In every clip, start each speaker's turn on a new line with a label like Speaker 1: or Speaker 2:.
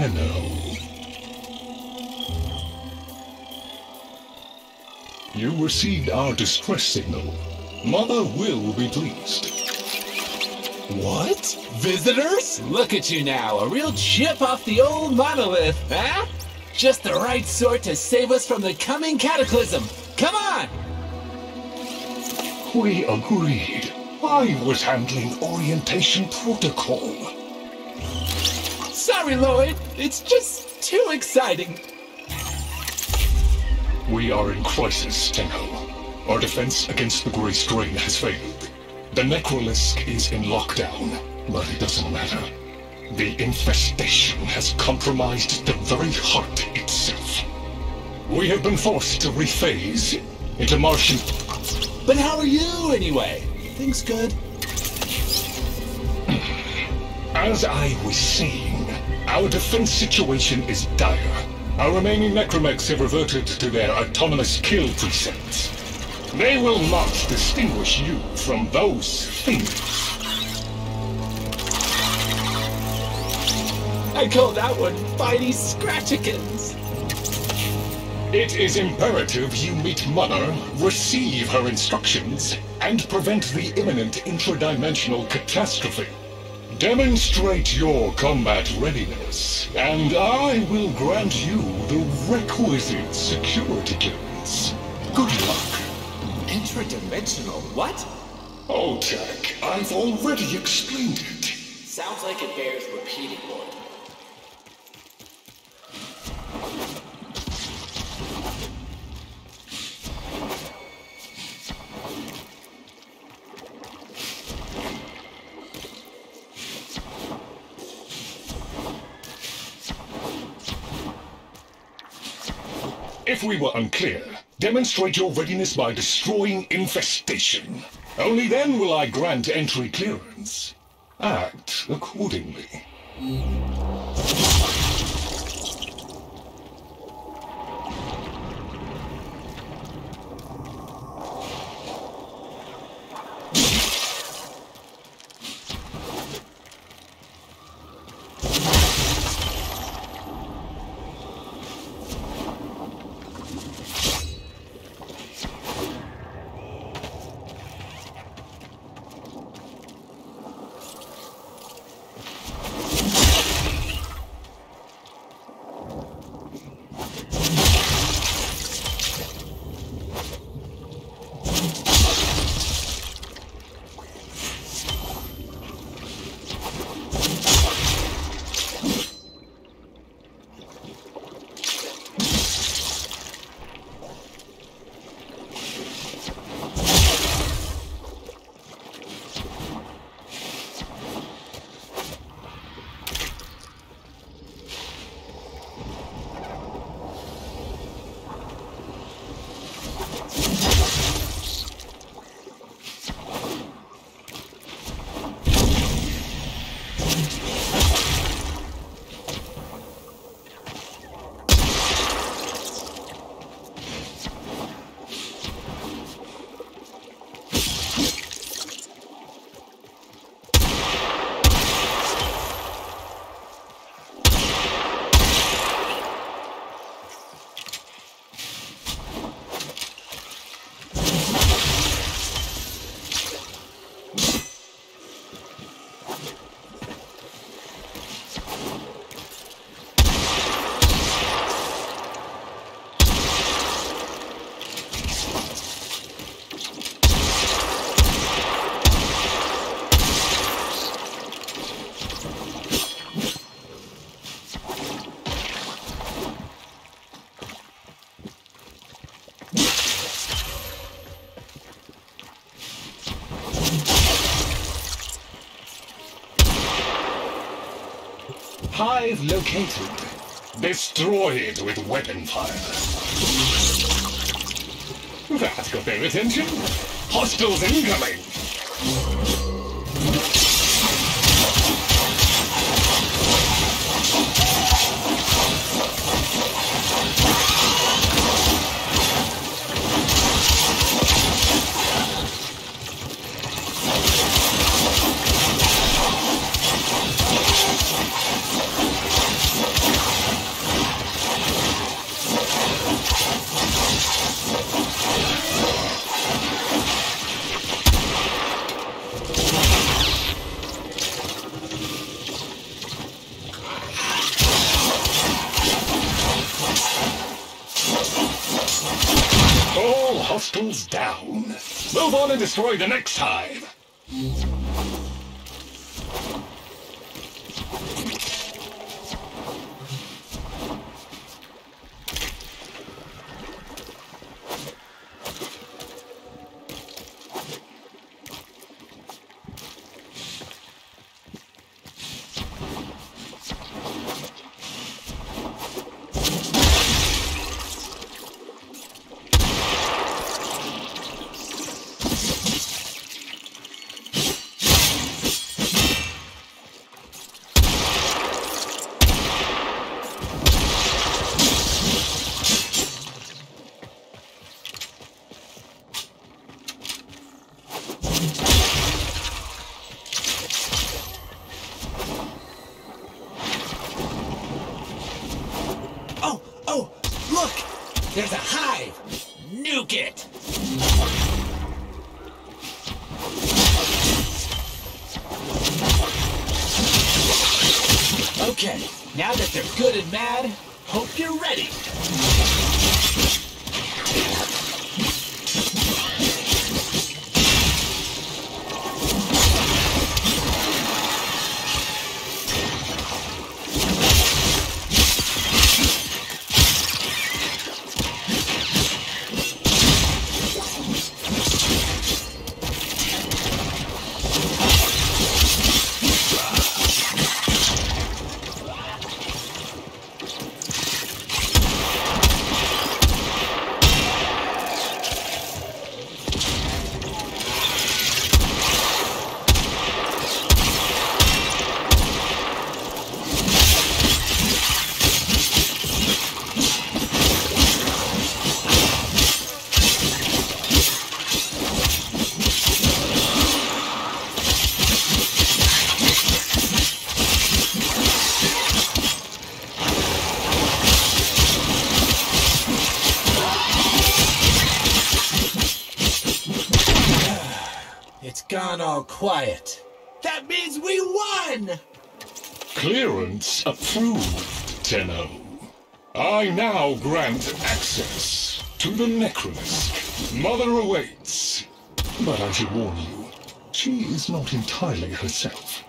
Speaker 1: Tenno. You received our distress signal. Mother will be pleased.
Speaker 2: What? Visitors? Look at you now, a real chip off the old monolith, huh? Just the right sort to save us from the coming cataclysm. Come on!
Speaker 1: We agreed. I was handling orientation protocol.
Speaker 2: Sorry, Loid. It's just too exciting.
Speaker 1: We are in crisis, Tenno. Our defense against the Grey Strain has failed. The Necrolisk is in lockdown, but it doesn't matter. The infestation has compromised the very heart itself. We have been forced to rephase into Martian...
Speaker 2: But how are you, anyway? Things good?
Speaker 1: As I was saying, our defense situation is dire. Our remaining necromechs have reverted to their autonomous kill precepts. They will not distinguish you from those things.
Speaker 2: I call that one Fighty Scratchikins.
Speaker 1: It is imperative you meet Mother, receive her instructions, and prevent the imminent intradimensional catastrophe. Demonstrate your combat readiness, and I will grant you the requisite security clearance. Good luck.
Speaker 2: Intradimensional what?
Speaker 1: Oh, Tech, I've already explained it.
Speaker 2: Sounds like it bears repeating,
Speaker 1: we were unclear, demonstrate your readiness by destroying infestation. Only then will I grant entry clearance. Act accordingly. Hive located. Destroyed with weapon fire. That got their attention. Hostiles incoming! Destroy the next hive.
Speaker 2: Oh, oh, look! There's a hive! Nuke it! Okay, now that they're good and mad, hope you're ready. Quiet. That means we won!
Speaker 1: Clearance approved, Tenno. I now grant access to the Necrolisk. Mother awaits. But I should warn you, she is not entirely herself.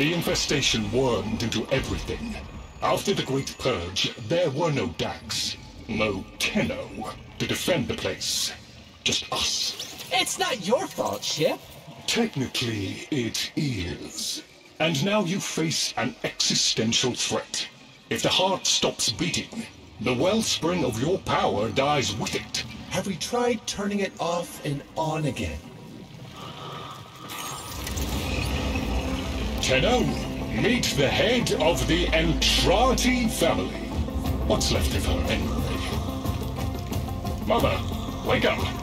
Speaker 1: The infestation wormed into everything. After the Great Purge, there were no Dax, no Tenno to defend the place. Just us.
Speaker 2: It's not your fault, Ship.
Speaker 1: Technically, it is. And now you face an existential threat. If the heart stops beating, the wellspring of your power dies with it.
Speaker 3: Have we tried turning it off and on again?
Speaker 1: Tenno, meet the head of the Entrati family. What's left of her, anyway? Mother, wake up!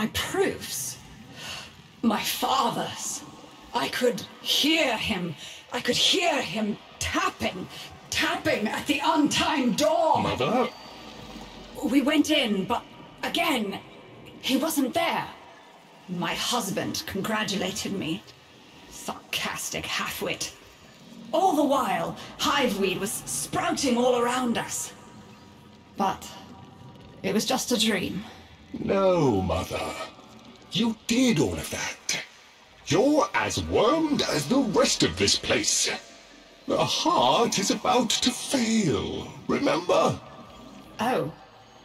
Speaker 4: My proofs. My father's. I could hear him. I could hear him tapping, tapping at the untimed door.
Speaker 1: Mother?
Speaker 4: We went in, but again, he wasn't there. My husband congratulated me. Sarcastic halfwit. All the while, hiveweed was sprouting all around us. But it was just a dream.
Speaker 1: No, Mother. You did all of that. You're as wormed as the rest of this place. The heart is about to fail, remember?
Speaker 4: Oh.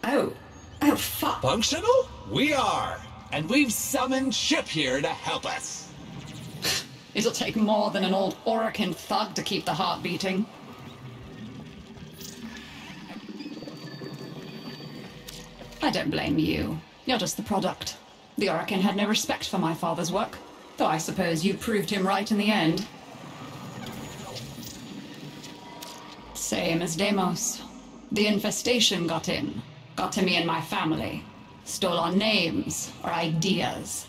Speaker 4: Oh. Oh, fuck.
Speaker 2: Functional? We are. And we've summoned Ship here to help us.
Speaker 4: It'll take more than an old Orokin thug to keep the heart beating. I don't blame you. You're just the product. The Orokin had no respect for my father's work, though I suppose you proved him right in the end. Same as Deimos. The infestation got in, got to me and my family, stole our names, our ideas.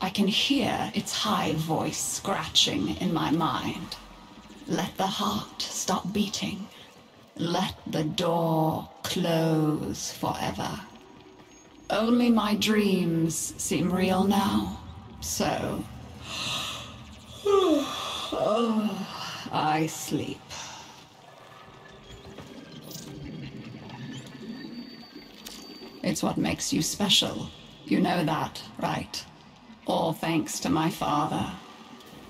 Speaker 4: I can hear its high voice scratching in my mind. Let the heart stop beating. Let the door close forever. Only my dreams seem real now. So. I sleep. It's what makes you special. You know that, right? All thanks to my father.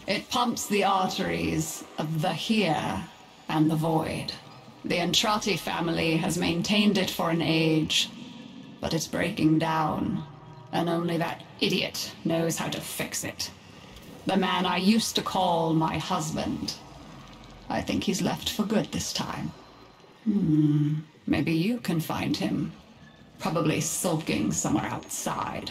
Speaker 4: It pumps the arteries of the here and the void. The Entrati family has maintained it for an age, but it's breaking down, and only that idiot knows how to fix it. The man I used to call my husband. I think he's left for good this time. Hmm, maybe you can find him. Probably sulking somewhere outside.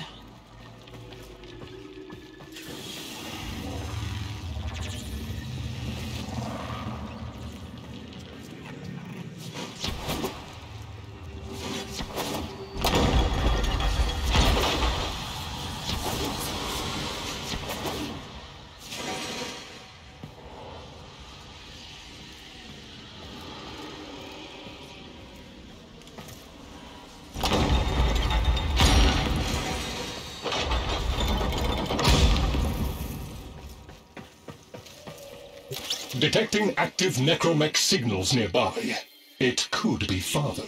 Speaker 1: Detecting active necromech signals nearby. It could be father.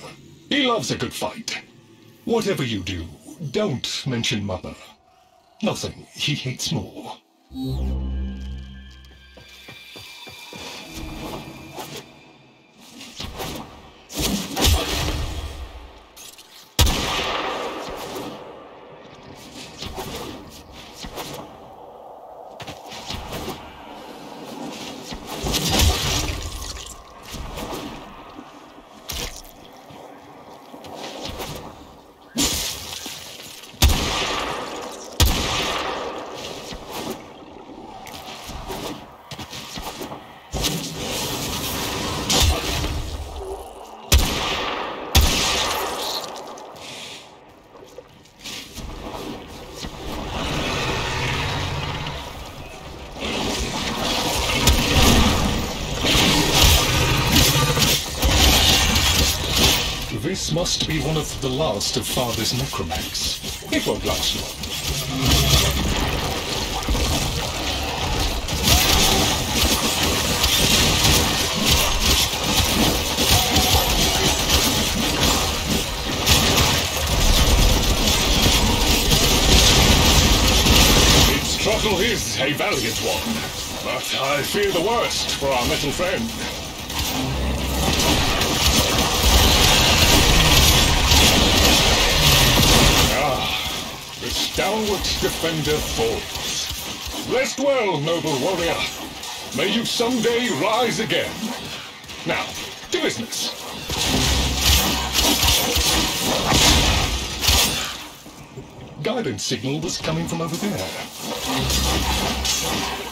Speaker 1: He loves a good fight. Whatever you do, don't mention mother. Nothing he hates more. The last of Father's necromechs. It won't last long. Its struggle is a valiant one, but I fear the worst for our metal friend. Defender falls. Rest well, noble warrior. May you someday rise again. Now, to business. Guidance signal was coming from over there.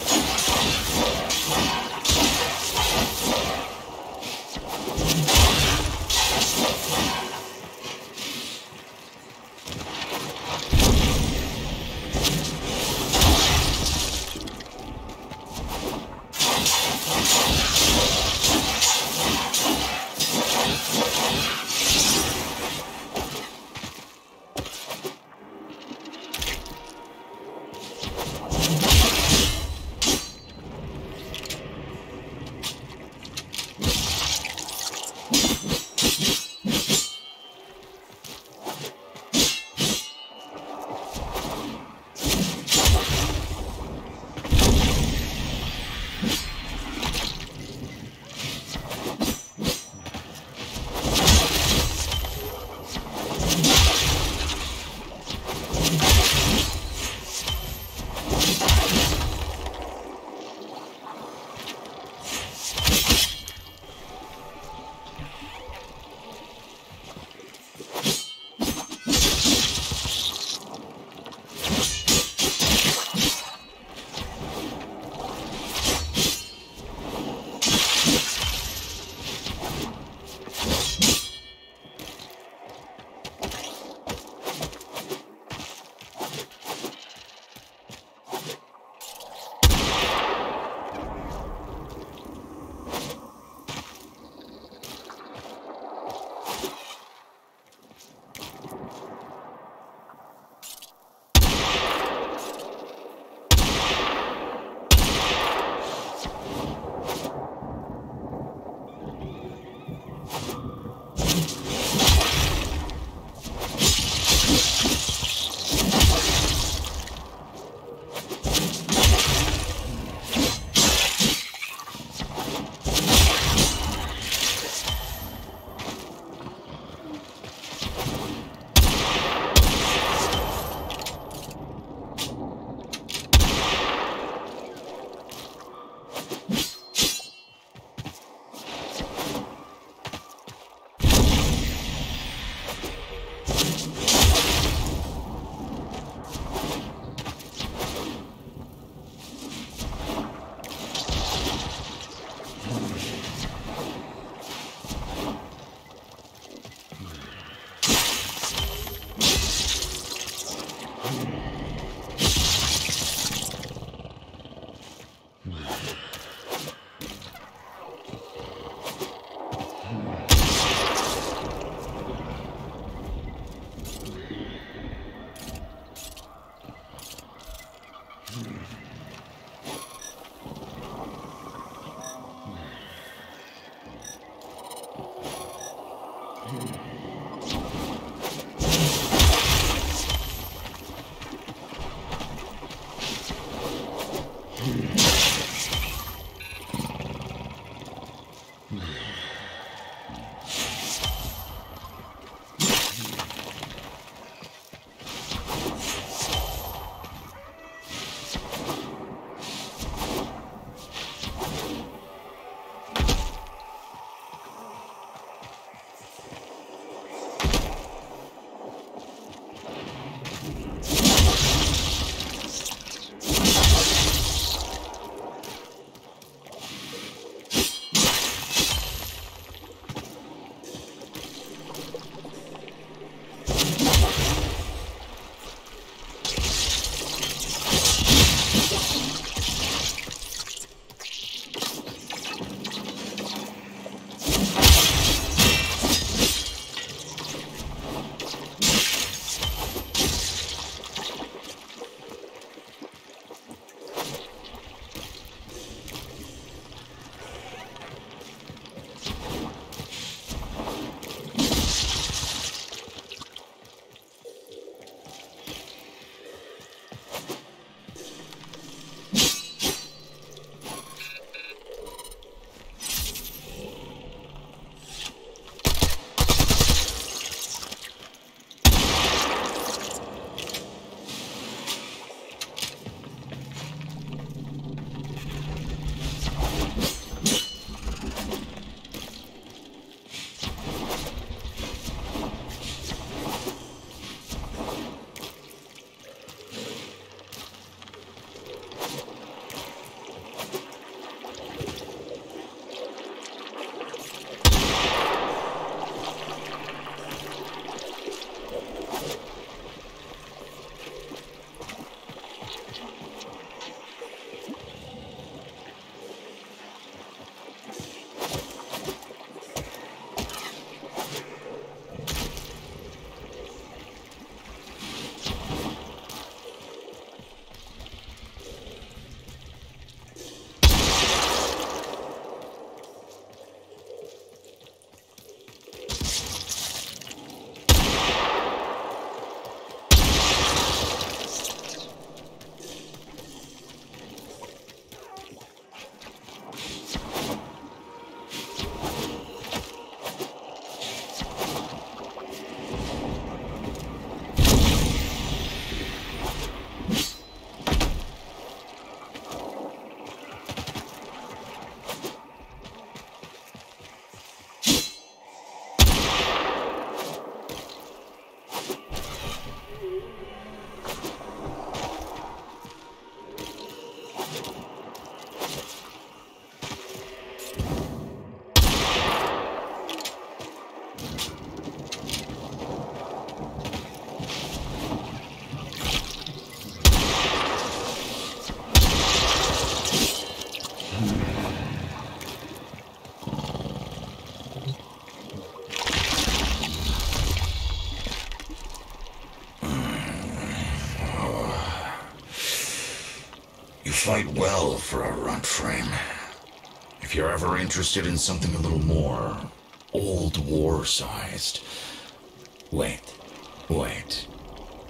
Speaker 5: Fight well for a runt frame. If you're ever interested in something a little more old war sized. Wait, wait.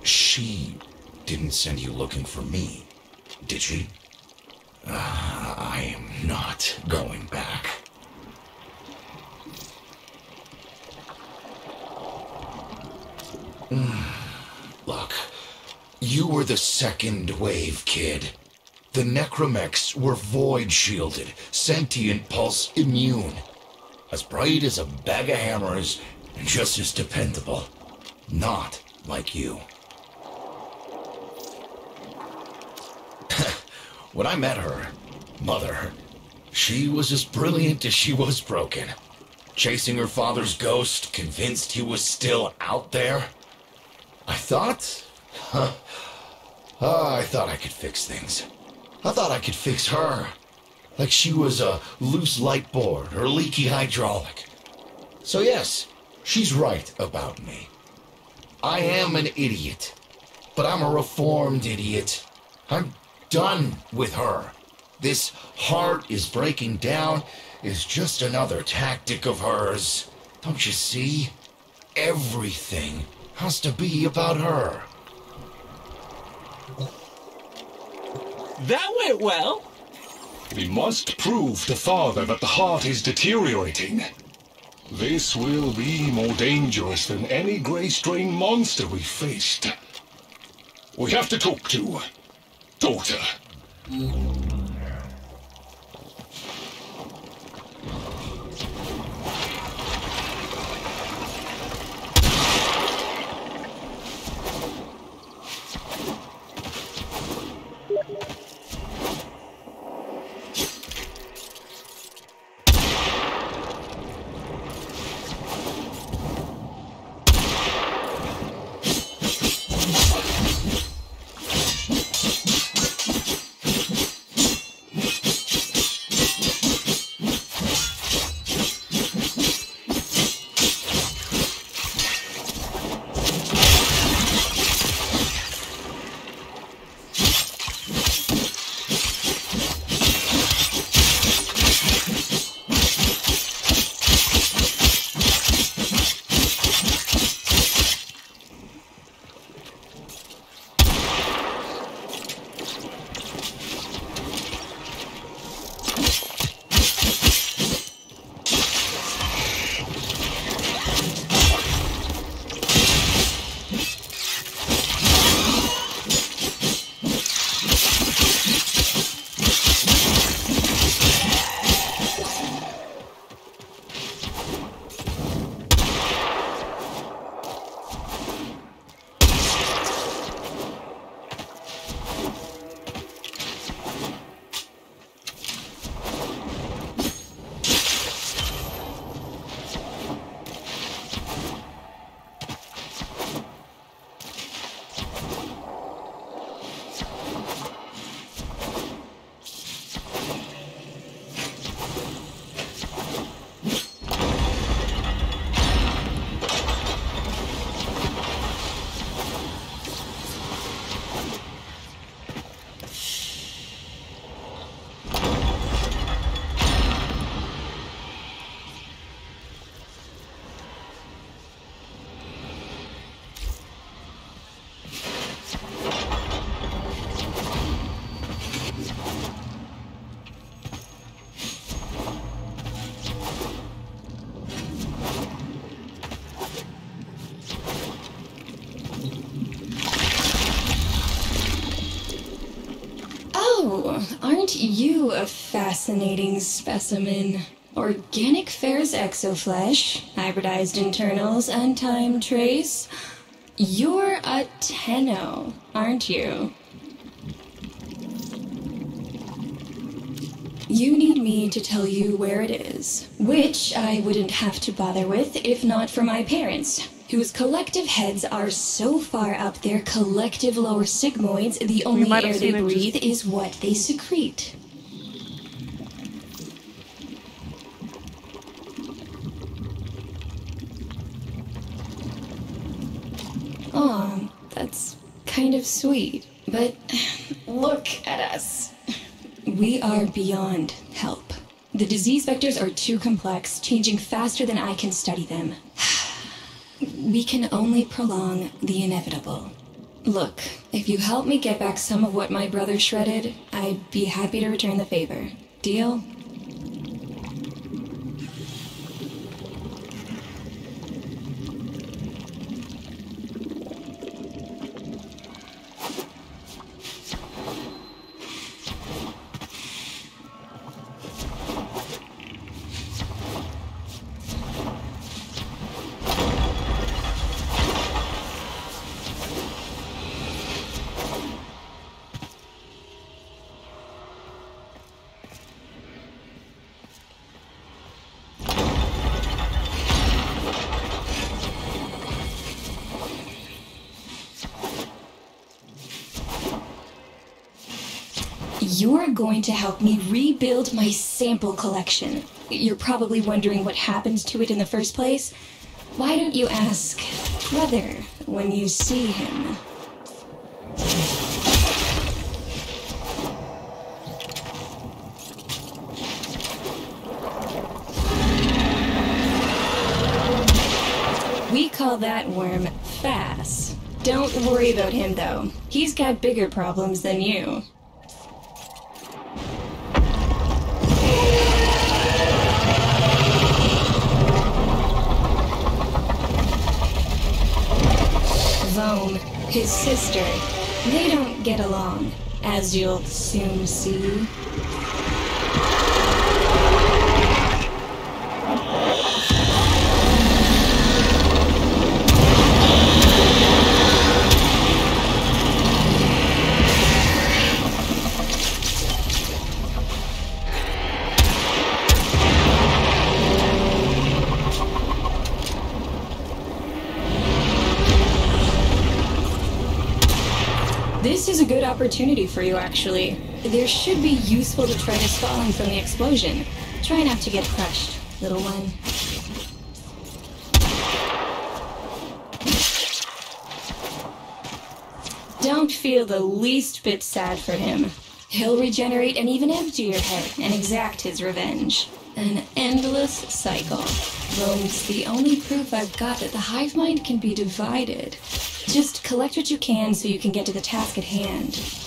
Speaker 5: She didn't send you looking for me, did she? Uh, I am not going back. Look, you were the second wave, kid. The Necromechs were void shielded, sentient pulse immune. As bright as a bag of hammers, and just as dependable. Not like you. when I met her, Mother, she was as brilliant as she was broken. Chasing her father's ghost, convinced he was still out there. I thought. Huh, I thought I could fix things. I thought I could fix her. Like she was a loose light board or leaky hydraulic. So, yes, she's right about me. I am an idiot, but I'm a reformed idiot. I'm done with her. This heart is breaking down is just another tactic of hers. Don't you see? Everything has to be about her.
Speaker 2: That went well.
Speaker 1: We must prove to father that the heart is deteriorating. This will be more dangerous than any Grey Strain monster we faced. We have to talk to daughter.
Speaker 6: You a fascinating specimen? Organic ferrous exoflesh, hybridized internals, and time trace. You're a Tenno, aren't you? You need me to tell you where it is, which I wouldn't have to bother with if not for my parents, whose collective heads are so far up their collective lower sigmoids, the only air they
Speaker 7: it just-
Speaker 6: breathe is what they secrete. Oh, that's kind of sweet. But look at us. We are beyond help. The disease vectors are too complex, changing faster than I can study them. We can only prolong the inevitable. Look, if you help me get back some of what my brother shredded, I'd be happy to return the favor. Deal? Going to help me rebuild my sample collection. You're probably wondering what happened to it in the first place. Why don't you ask Brother when you see him? We call that worm Fass. Don't worry about him though. He's got bigger problems than you. His sister, they don't get along, as you'll soon see. Opportunity for you, actually. There should be useful detritus falling from the explosion. Try not to get crushed, little one. Don't feel the least bit sad for him. He'll regenerate an even emptier head and exact his revenge. An endless cycle. Vome's the only proof I've got that the hive mind can be divided. Just collect what you can so you can get to the task at hand.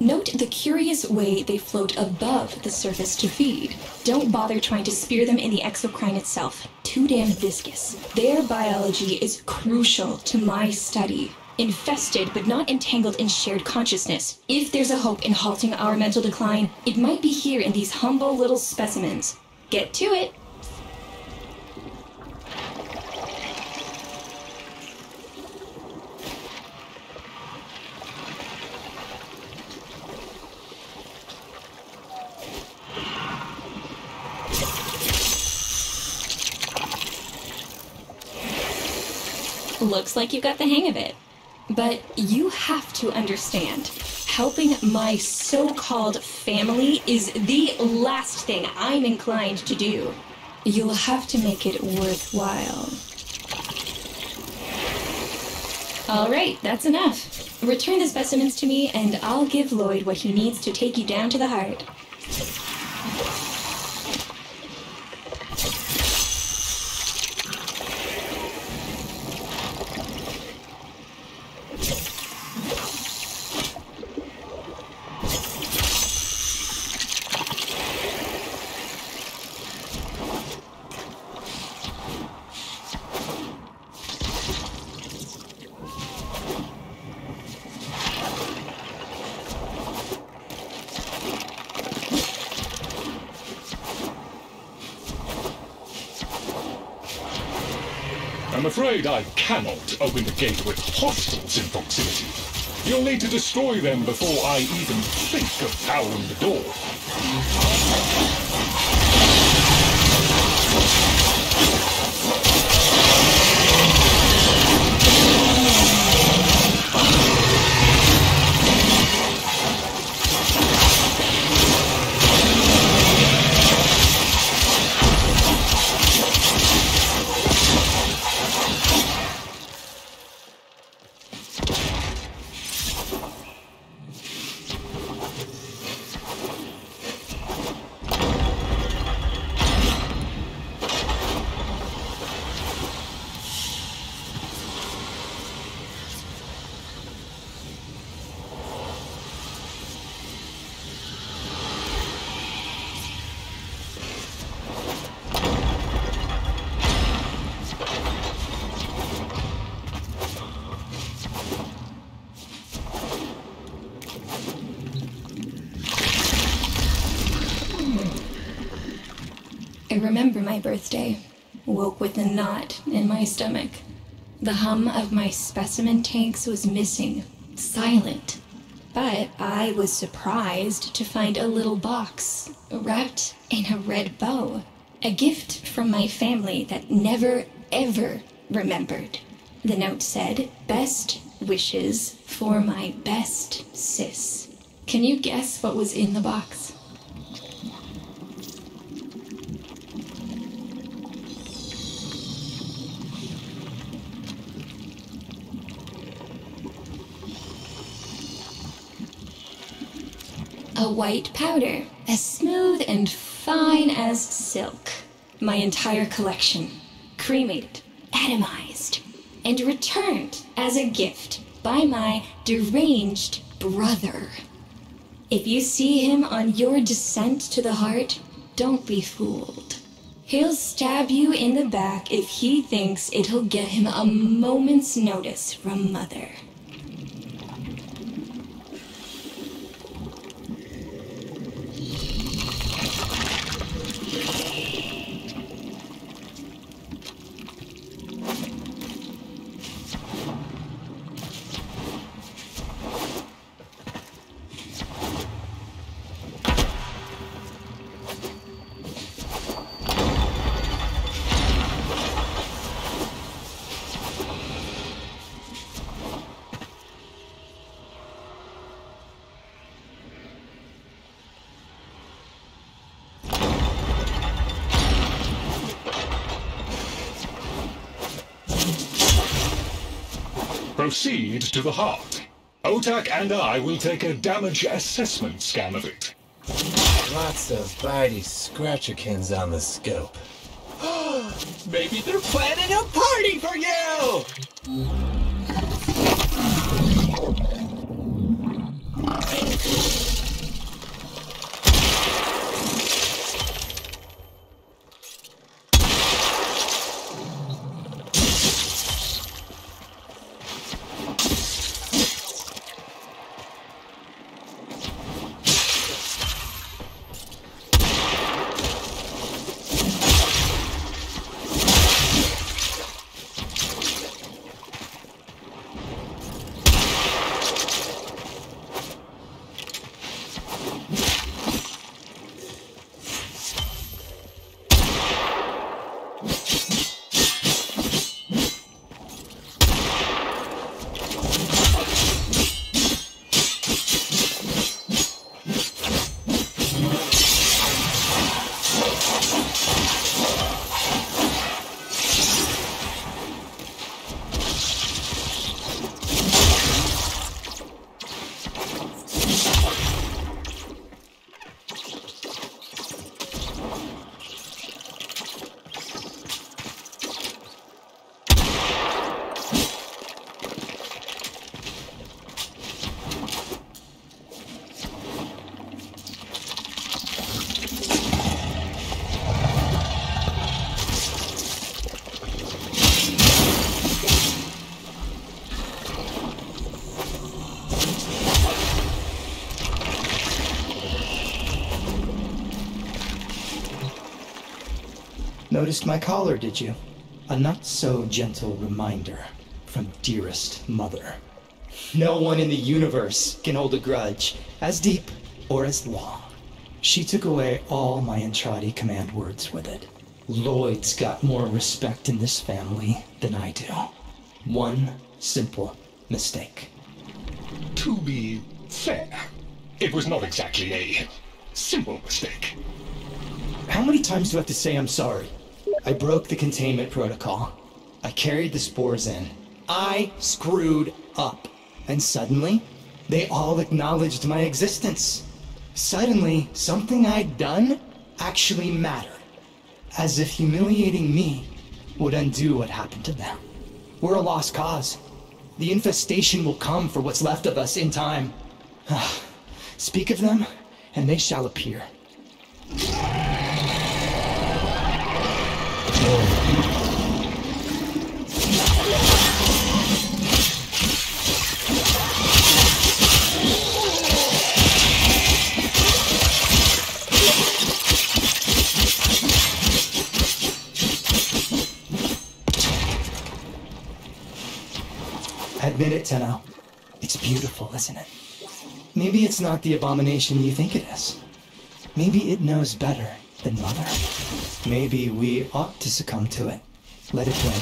Speaker 6: Note the curious way they float above the surface to feed. Don't bother trying to spear them in the exocrine itself. Too damn viscous. Their biology is crucial to my study. Infested but not entangled in shared consciousness. If there's a hope in halting our mental decline, it might be here in these humble little specimens. Get to it! Looks like you've got the hang of it. But you have to understand, helping my so called family is the last thing I'm inclined to do. You'll have to make it worthwhile. All right, that's enough. Return the specimens to me, and I'll give Loid what he needs to take you down to the heart.
Speaker 1: I'm afraid I cannot open the gate with hostiles in proximity. You'll need to destroy them before I even think of powering the door. Remember my birthday. Woke with a knot in my stomach. The hum of my specimen tanks was missing, silent. But I was surprised to find a little box wrapped in a red bow. A gift from my family that never, ever remembered. The note said, Best wishes for my best sis. Can you guess what was in the box? A white powder, as smooth and fine as silk. My entire collection, cremated, atomized, and returned as a gift by my deranged brother. If you see him on your descent to the heart, don't be fooled. He'll stab you in the back if he thinks it'll get him a moment's notice from Mother. To the heart. Otak and I will take a damage assessment scan of it.
Speaker 3: Lots of bitey scratcherkins on the scope.
Speaker 2: Maybe they're planning a party for you!
Speaker 7: Noticed my collar, did you? A not so gentle reminder from dearest mother. No one in the universe can hold a grudge as deep or as long. She took away all my Entrati command words with it. Loid's got more respect in this family than I do. One simple mistake.
Speaker 1: To be fair, it was not exactly a simple mistake.
Speaker 7: How many times do I have to say I'm sorry? I broke the containment protocol. I carried the spores in. I screwed up. And suddenly, they all acknowledged my existence. Suddenly, something I'd done actually mattered. As if humiliating me would undo what happened to them. We're a lost cause. The infestation will come for what's left of us in time. Speak of them, and they shall appear. Admit it, Tenno. It's beautiful, isn't it? Maybe it's not the abomination you think it is. Maybe it knows better than Mother. Maybe we ought to succumb to it. Let it win.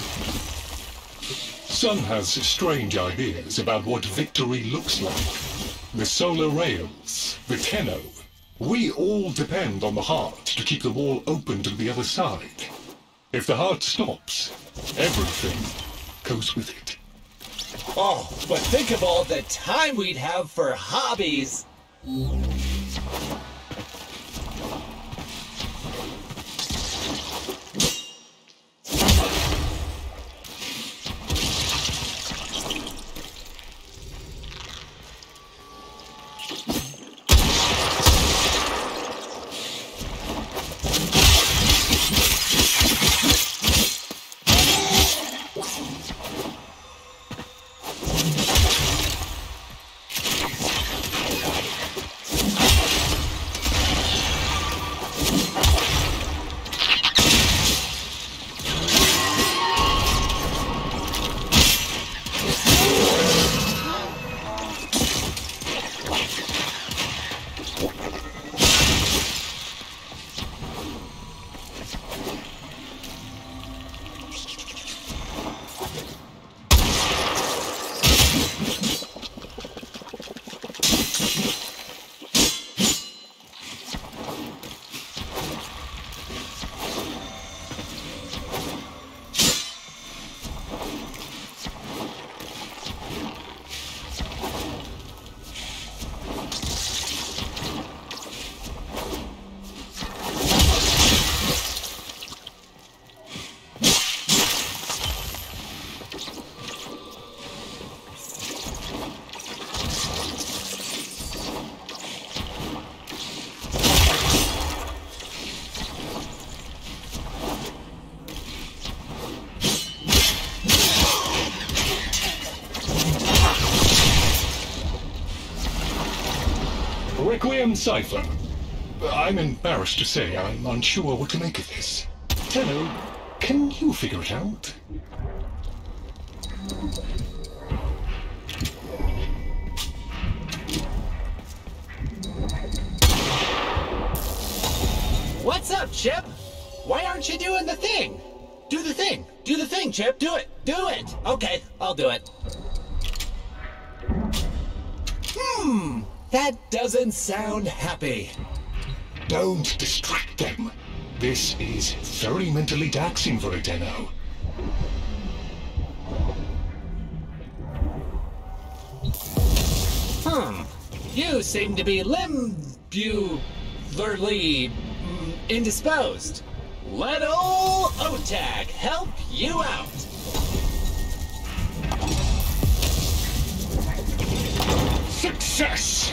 Speaker 1: Son has strange ideas about what victory looks like. The solar rails, the Tenno. We all depend on the heart to keep the wall open to the other side. If the heart stops, everything goes with it.
Speaker 2: Oh, but think of all the time we'd have for hobbies.
Speaker 1: Cipher. Uh, I'm embarrassed to say I'm unsure what to make of this. Tenno, can you figure it out?
Speaker 2: Doesn't sound happy.
Speaker 1: Don't distract them. This is very mentally taxing for a Tenno.
Speaker 2: Hmm. You seem to be limbularly mm, indisposed. Let ol' Otak help you out.
Speaker 1: Success!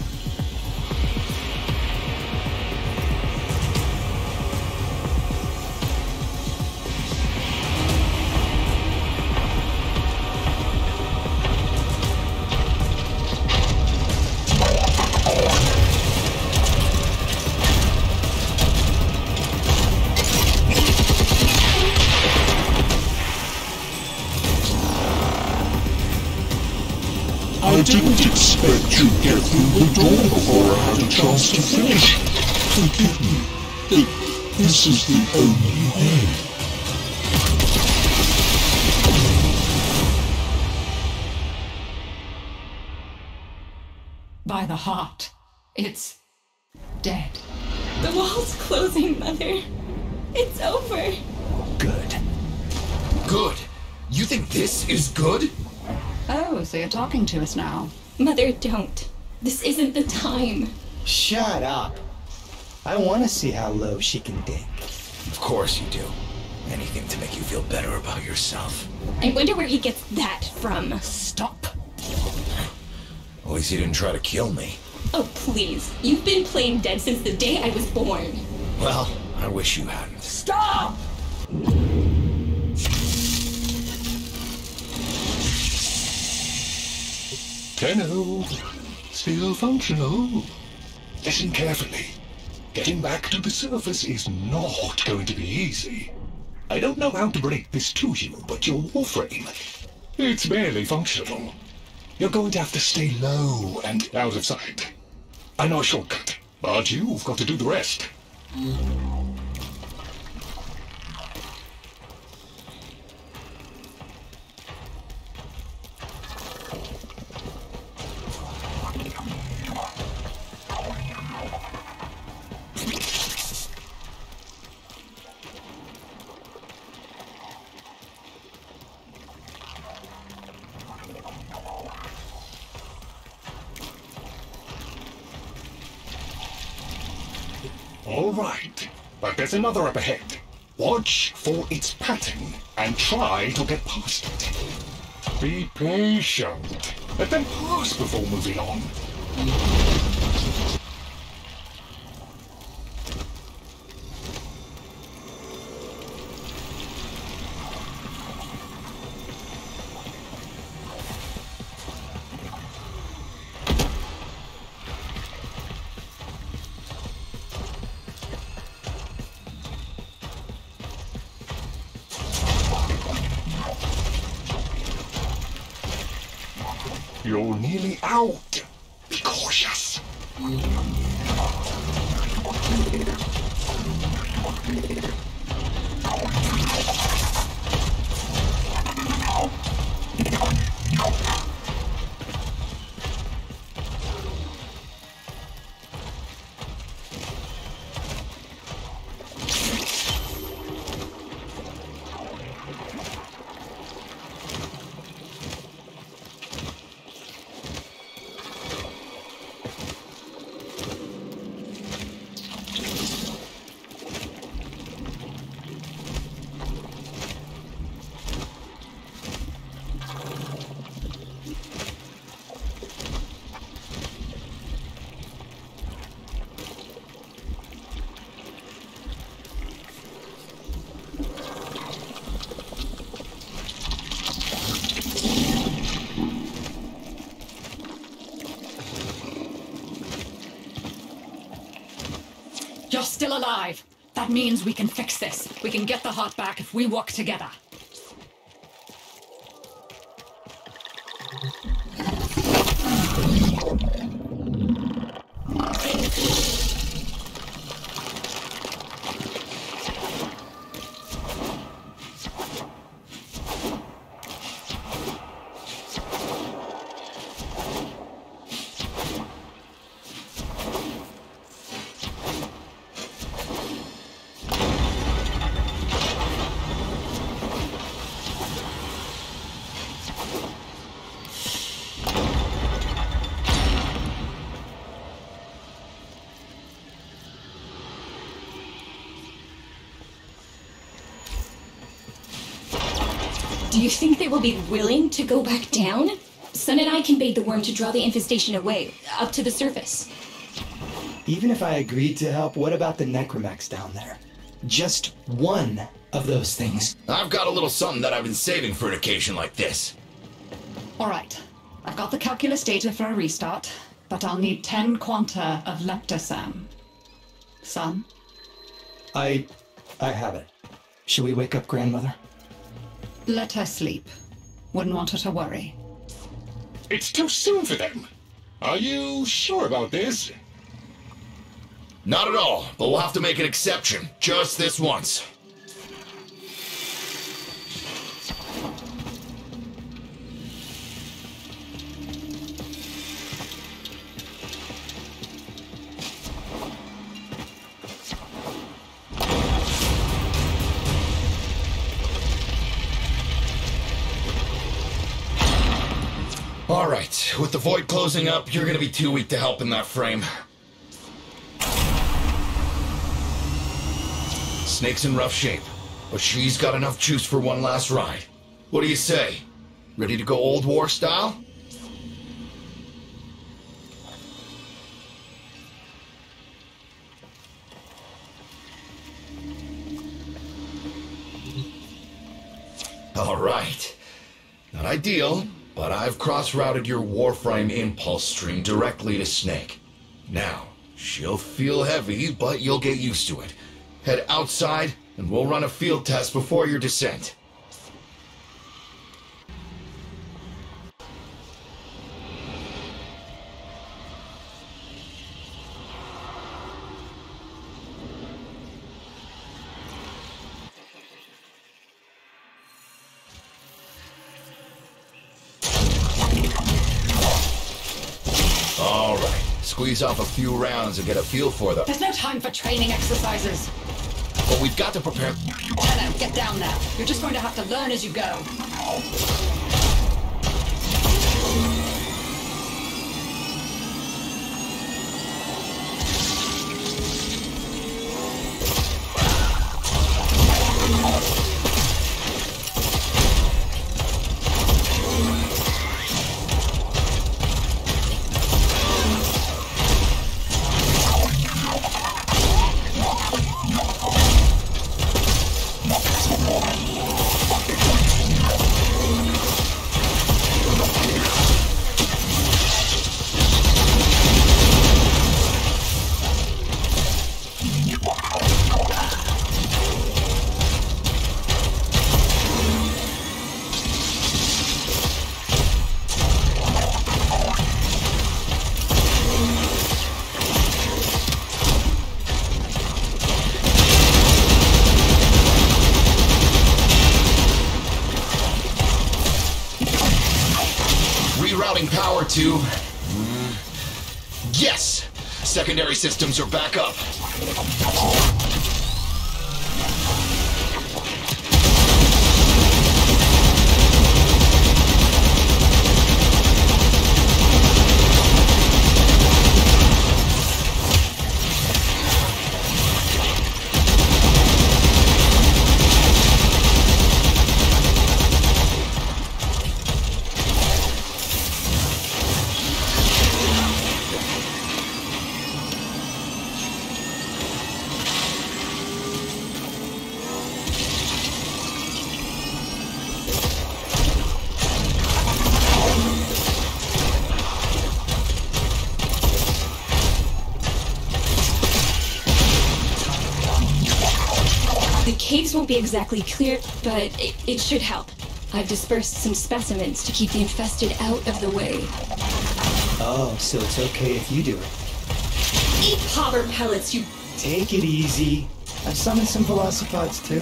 Speaker 1: chance to finish. Forgive me. This is the only way.
Speaker 4: By the heart. It's dead.
Speaker 6: The wall's closing, Mother. It's over.
Speaker 7: Good.
Speaker 5: Good. You think this is good?
Speaker 4: Oh, so you're talking to us now.
Speaker 6: Mother, don't. This isn't the time.
Speaker 7: Shut up. I want to see how low she can dig.
Speaker 5: Of course you do. Anything to make you feel better about yourself.
Speaker 6: I wonder where he gets that from.
Speaker 4: Stop.
Speaker 5: At least he didn't try to kill me.
Speaker 6: Oh, please. You've been playing dead since the day I was born.
Speaker 5: Well, I wish you hadn't.
Speaker 4: Stop!
Speaker 1: Tenno, still functional. Listen carefully. Getting back to the surface is not going to be easy. I don't know how to break this to you, but your warframe, it's barely functional. You're going to have to stay low and out of sight. I know a shortcut, but you've got to do the rest. There's another up ahead. Watch for its pattern and try to get past it. Be patient. Let them pass before moving on. You're
Speaker 4: still alive. That means we can fix this. We can get the heart back if we work together.
Speaker 6: Think they will be willing to go back down? Son and I can bait the worm to draw the infestation away, up to the surface.
Speaker 7: Even if I agreed to help, what about the necromechs down there? Just one of those things.
Speaker 5: I've got a little something that I've been saving for an occasion like this.
Speaker 4: All right. I've got the calculus data for a restart, but I'll need 10 quanta of leptosam. Son?
Speaker 7: I. I have it. Should we wake up grandmother?
Speaker 4: Let her sleep. Wouldn't want her to worry.
Speaker 1: It's too soon for them. Are you sure about this?
Speaker 5: Not at all, but we'll have to make an exception. Just this once. With the void closing up, you're gonna be too weak to help in that frame. Snake's in rough shape, but she's got enough juice for one last ride. What do you say? Ready to go old war style? All right. Not ideal, but I've cross-routed your Warframe impulse stream directly to Snake. Now, she'll feel heavy, but you'll get used to it. Head outside, and we'll run a field test before your descent. Off a few rounds and get a feel for them.
Speaker 4: There's no time for training exercises.
Speaker 5: But we've got to prepare.
Speaker 4: Hello, get down there. You're just going to have to learn as you go.
Speaker 5: Systems are back up.
Speaker 6: Exactly clear, but it, it should help. I've dispersed some specimens to keep the infested out of the way.
Speaker 7: Oh, so it's okay if you do it.
Speaker 6: Eat popper pellets, you.
Speaker 7: Take it easy. I've summoned some velocipods too.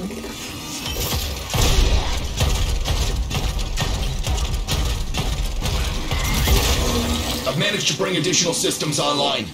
Speaker 5: I've managed to bring additional systems online.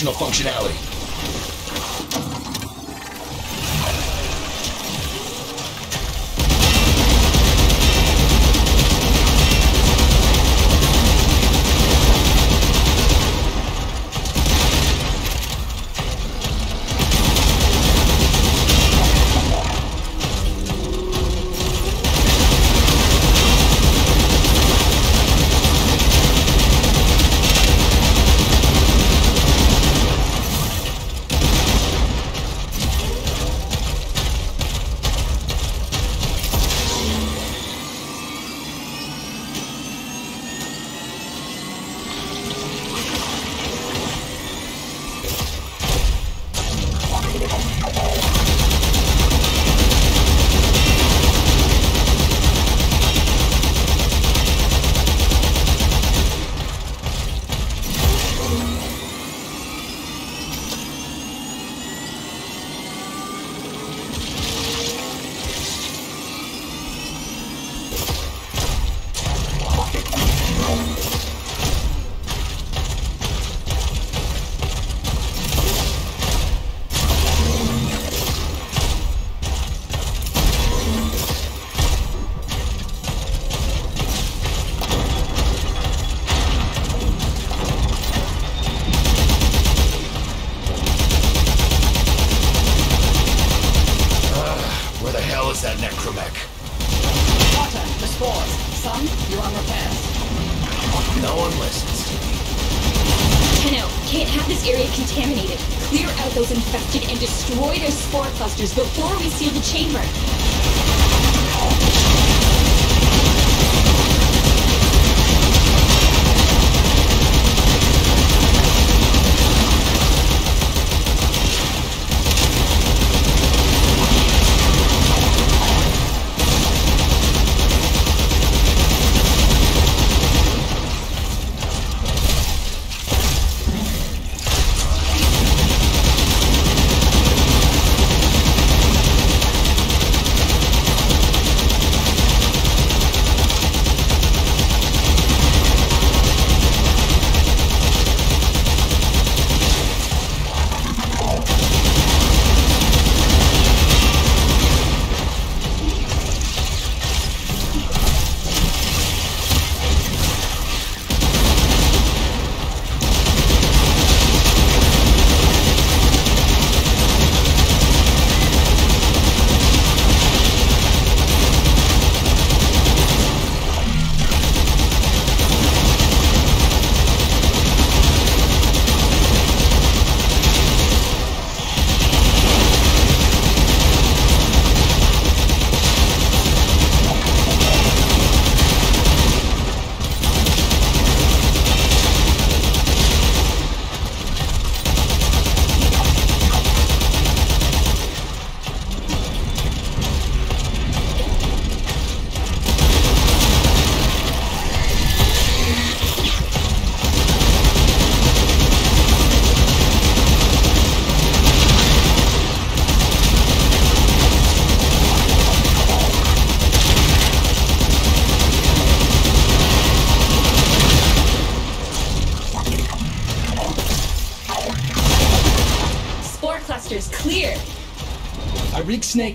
Speaker 6: Additional functionality.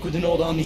Speaker 7: With an old Omni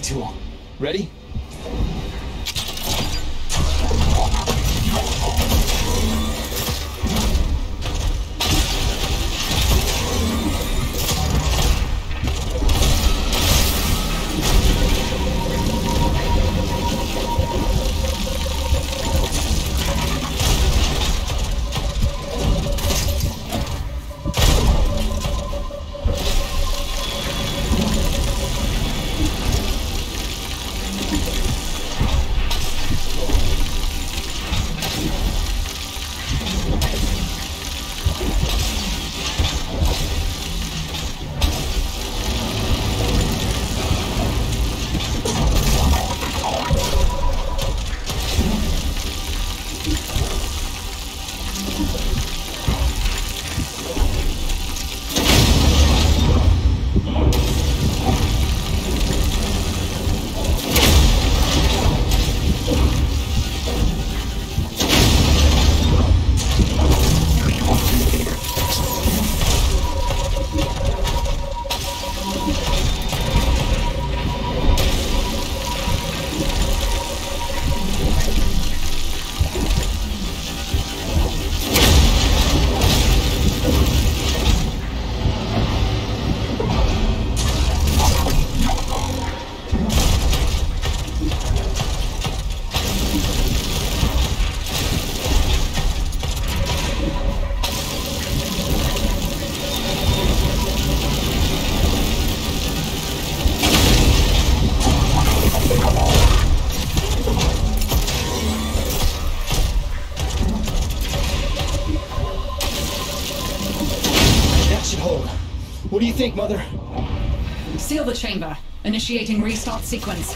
Speaker 7: What do you think, Mother?
Speaker 4: Seal the chamber. Initiating restart sequence.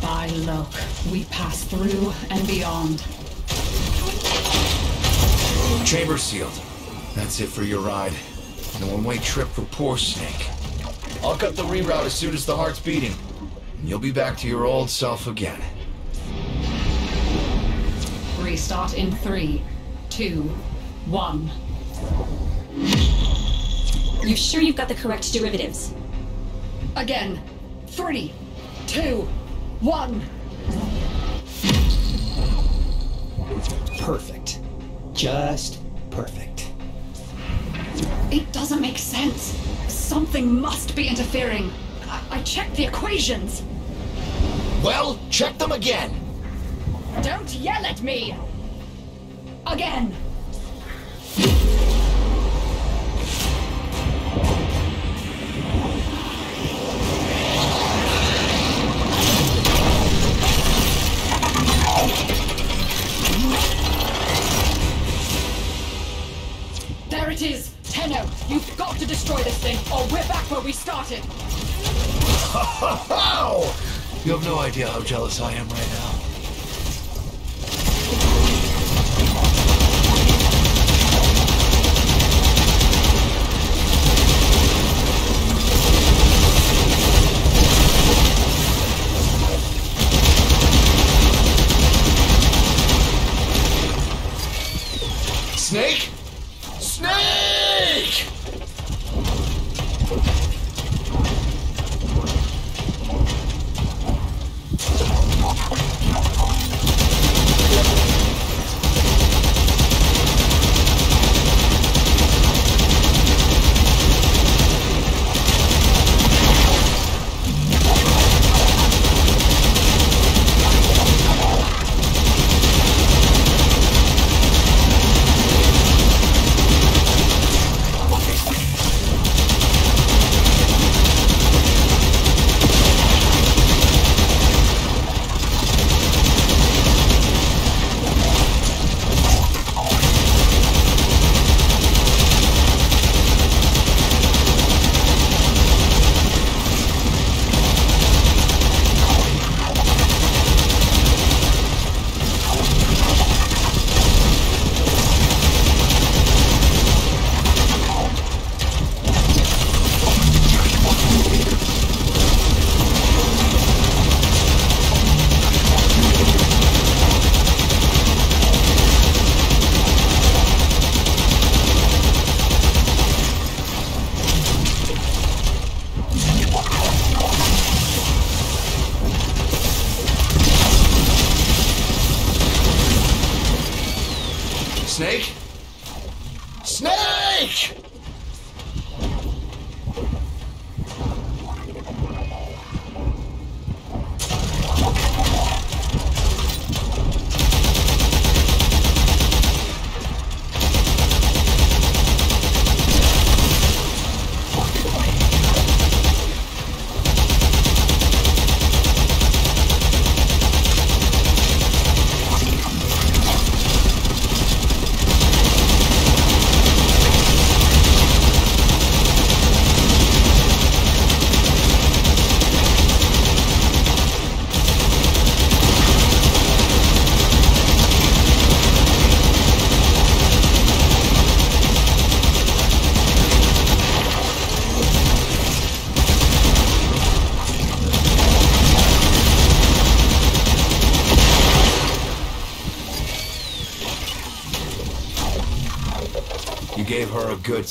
Speaker 4: By Lok, we pass through and beyond.
Speaker 5: Chamber sealed. That's it for your ride. And a one-way trip for poor Snake. I'll cut the reroute as soon as the heart's beating. And you'll be back to your old self again.
Speaker 4: Restart in three, two, one.
Speaker 6: You sure you've got the correct derivatives?
Speaker 4: Again. Three, two, one.
Speaker 7: Perfect. Just perfect.
Speaker 4: It doesn't make sense. Something must be interfering. I, I checked the equations.
Speaker 5: Well, check them again.
Speaker 4: Don't yell at me! Again! Started!
Speaker 5: You have no idea how jealous I am right now.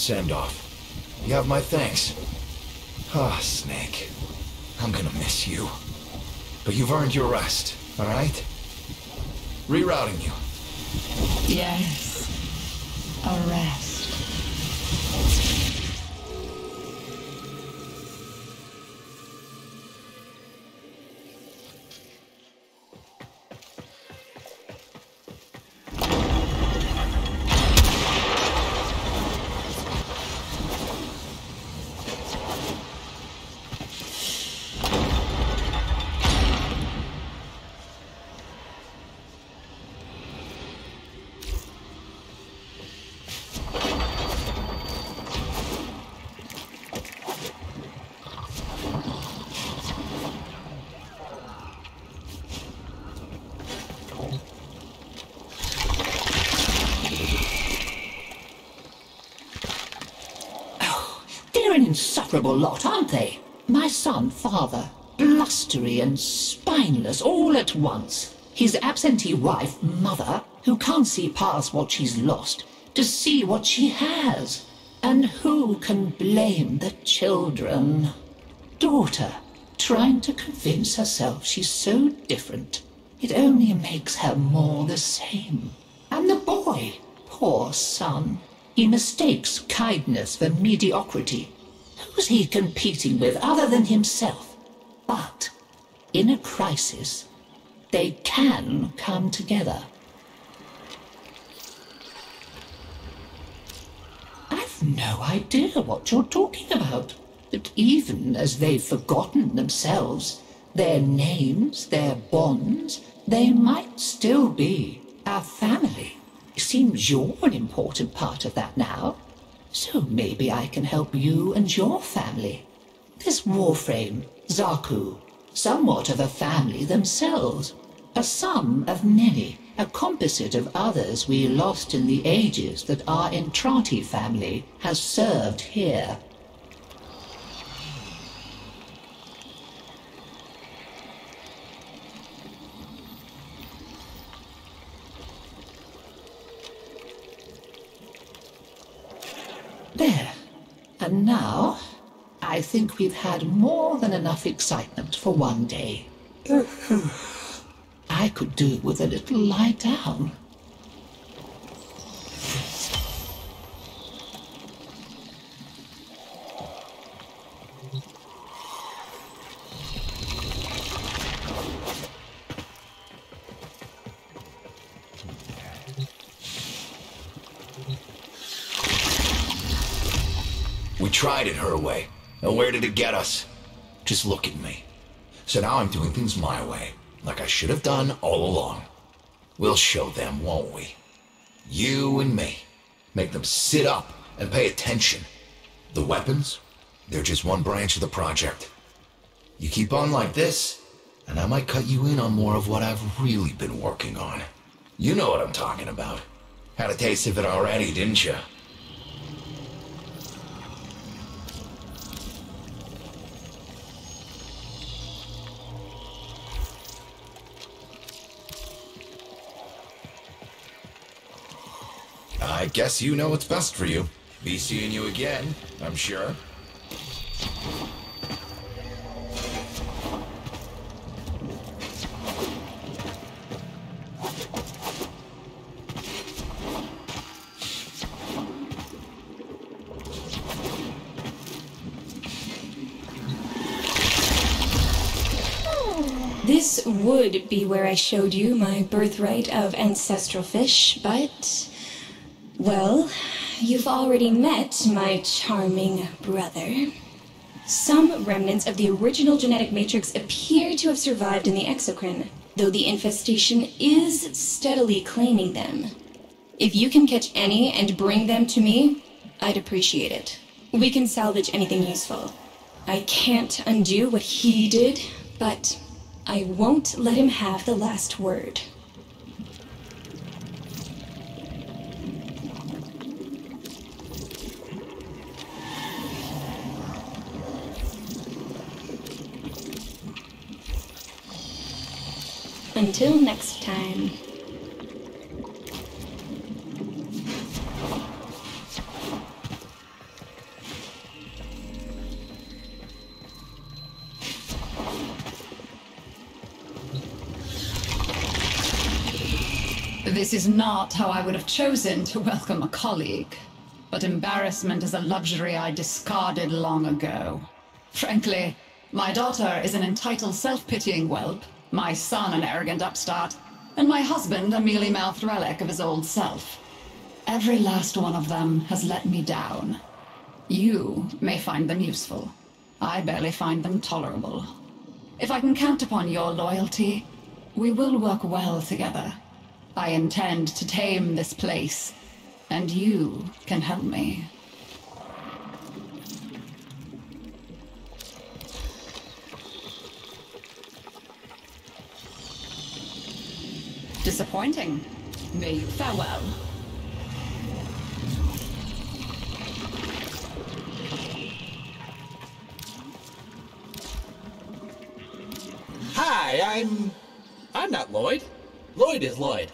Speaker 5: Send-off. You have my thanks. Ah, Snake. I'm gonna miss you. But you've earned your rest, alright? Rerouting you.
Speaker 4: Yes. A rest.
Speaker 8: Insufferable lot, aren't they? My son, father, blustery and spineless all at once. His absentee wife, mother, who can't see past what she's lost to see what she has. And who can blame the children? Daughter, trying to convince herself she's so different. It only makes her more the same. And the boy, poor son, he mistakes kindness for mediocrity. Who's he competing with other than himself? But in a crisis, they can come together. I've no idea what you're talking about. But even as they've forgotten themselves, their names, their bonds, they might still be a family. Seems you're an important part of that now. So maybe I can help you and your family. This Warframe, Xaku, somewhat of a family themselves. A sum of many, a composite of others we lost in the ages that our Entrati family has served here. There. And now, I think we've had more than enough excitement for one day. I could do with a little lie down.
Speaker 5: We tried it her way. And where did it get us? Just look at me. So now I'm doing things my way, like I should have done all along. We'll show them, won't we? You and me. Make them sit up and pay attention. The weapons? They're just one branch of the project. You keep on like this, and I might cut you in on more of what I've really been working on. You know what I'm talking about. Had a taste of it already, didn't you? I guess you know what's best for you. Be seeing you again, I'm sure.
Speaker 6: This would be where I showed you my birthright of ancestral fish, but. Well, you've already met my charming brother. Some remnants of the original genetic matrix appear to have survived in the exocrine, though the infestation is steadily claiming them. If you can catch any and bring them to me, I'd appreciate it. We can salvage anything useful. I can't undo what he did, but I won't let him have the last word. Until next time.
Speaker 4: This is not how I would have chosen to welcome a colleague. But embarrassment is a luxury I discarded long ago. Frankly, my daughter is an entitled self-pitying whelp, my son an arrogant upstart, and my husband a mealy-mouthed relic of his old self. Every last one of them has let me down. You may find them useful. I barely find them tolerable. If I can count upon your loyalty, we will work well together. I intend to tame this place, and you can help me. Disappointing. Me, farewell.
Speaker 2: Hi, I'm... I'm not Loid. Loid is Loid.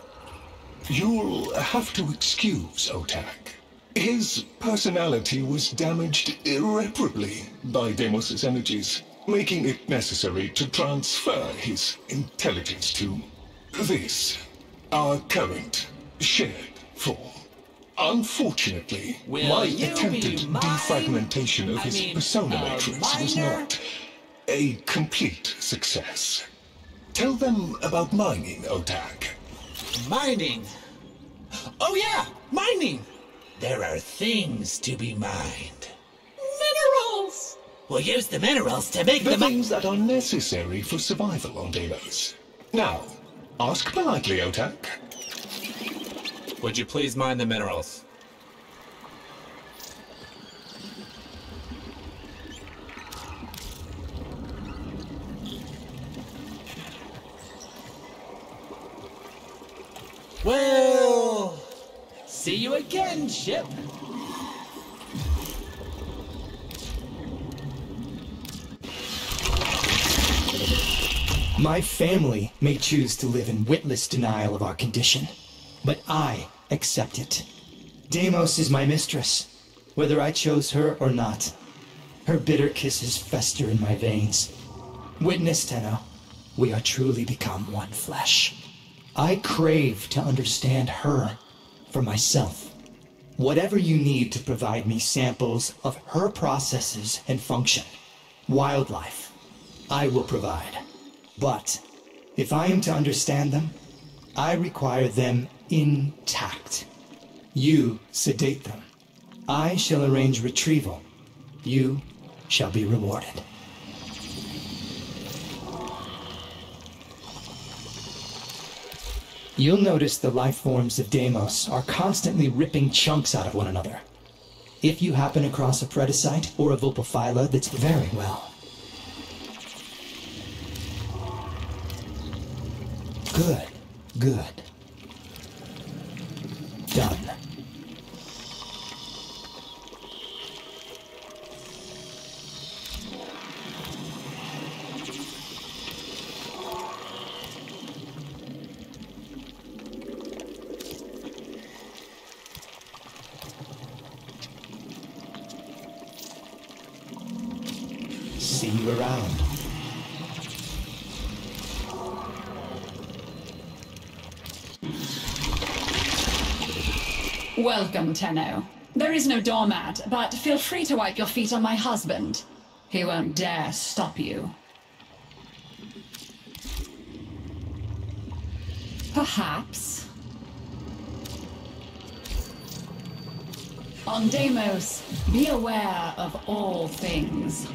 Speaker 1: You'll have to excuse Otak. His personality was damaged irreparably by Deimos' energies, making it necessary to transfer his intelligence to this, our current shared form. Unfortunately,
Speaker 2: Will
Speaker 1: my attempted defragmentation of
Speaker 2: I
Speaker 1: his
Speaker 2: mean,
Speaker 1: persona
Speaker 2: uh,
Speaker 1: matrix was not a complete success. Tell them about mining, Otak.
Speaker 2: Mining. Oh, yeah, mining. There are things to be mined. Minerals! We'll use the minerals to make
Speaker 1: The
Speaker 2: the
Speaker 1: things that are necessary for survival on Deimos. Now, ask politely, Otak.
Speaker 2: Would you please mine the minerals? Well, see you again, ship.
Speaker 7: My family may choose to live in witless denial of our condition, but I accept it. Deimos is my mistress, whether I chose her or not. Her bitter kisses fester in my veins. Witness, Tenno, we are truly become one flesh. I crave to understand her for myself. Whatever you need to provide me samples of her processes and function, wildlife, I will provide. But if I am to understand them, I require them intact. You sedate them. I shall arrange retrieval. You shall be rewarded. You'll notice the life forms of Deimos are constantly ripping chunks out of one another. If you happen across a Predasite or a Vulpaphyla that's very well. Good, good. Done. See you around.
Speaker 4: Welcome, Tenno. There is no doormat, but feel free to wipe your feet on my husband. He won't dare stop you. Perhaps. On Deimos, be aware of all things.